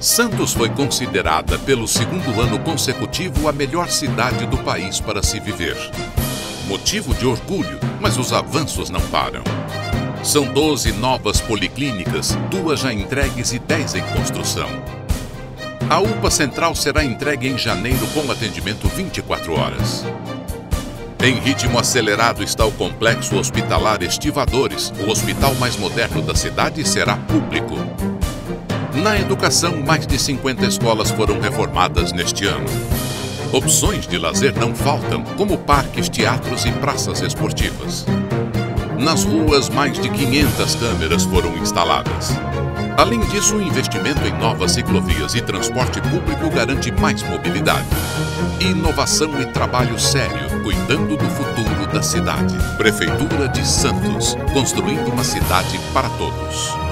Santos foi considerada pelo segundo ano consecutivo a melhor cidade do país para se viver. Motivo de orgulho, mas os avanços não param. São 12 novas policlínicas, duas já entregues e 10 em construção. A UPA Central será entregue em janeiro com atendimento 24 horas. Em ritmo acelerado está o Complexo Hospitalar Estivadores. O hospital mais moderno da cidade será público. Na educação, mais de 50 escolas foram reformadas neste ano. Opções de lazer não faltam, como parques, teatros e praças esportivas. Nas ruas, mais de 500 câmeras foram instaladas. Além disso, o investimento em novas ciclovias e transporte público garante mais mobilidade. Inovação e trabalho sério, cuidando do futuro da cidade. Prefeitura de Santos, construindo uma cidade para todos.